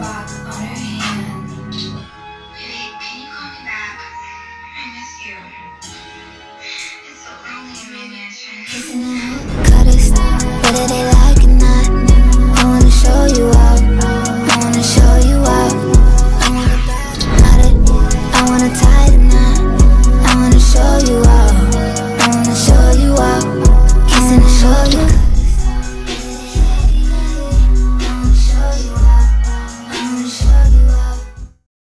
animado.